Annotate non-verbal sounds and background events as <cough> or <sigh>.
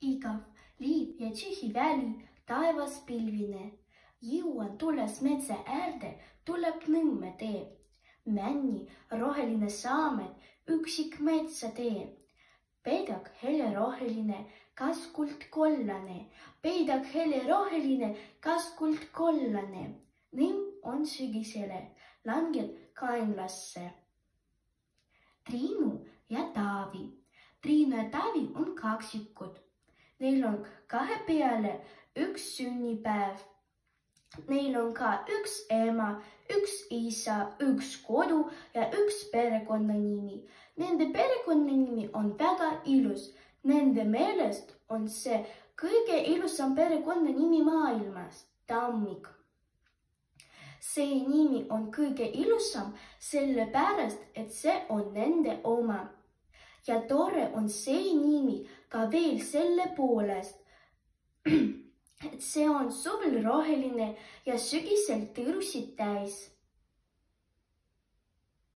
igav, liiv ja tühi väli, taevas pilvine. jõuan tulles metsa äärde, tuleb nõmme tee. männi roheline saamed, üksik metsa tee. peidak heleroheline, kas kuld kollane, peidak heleroheline, kas kuld kollane. nõmm on sügisele, langeb kaenlasse. Triinu ja Taavi Triinu ja Taavi on kaksikud. Neil on kahe peale üks sünnipäev. Neil on ka üks ema, üks isa, üks kodu ja üks perekonnanimi. Nende perekonnanimi on väga ilus. Nende meelest on see kõige ilusam perekonnanimi maailmas, Tammik. see nimi on kõige ilusam sellepärast, et see on nende oma ja tore on see nimi ka veel selle poolest, <clears throat> et see on suvel roheline ja sügisel tõrusid täis